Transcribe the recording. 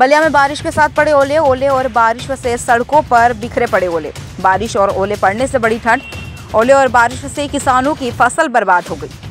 बलिया में बारिश के साथ पड़े ओले। ओले और बारिश से सड़कों पर बिखरे पड़े ओले। बारिश और ओले पड़ने से बड़ी ठंड। ओले और बारिश से किसानों की फ़सल बर्बाद हो गई।